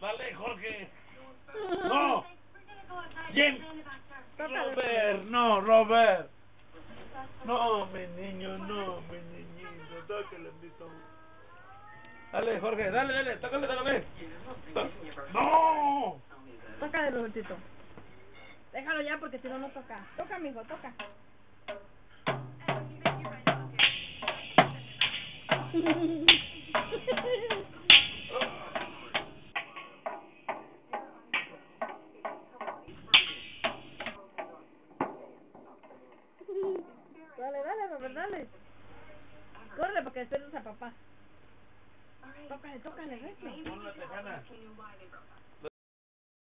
Dale, Jorge. No. Jim. Robert, no, Robert. No, mi niño, no, mi niñito. Tócale, invito. Dale, Jorge, dale, dale, tócale de la vez. No. Tócale, Robertito. Déjalo ya porque si no, no toca. Toca, mijo, toca. dale, dale. Corre porque despiertas a papá. Tócale, tócale, tejana.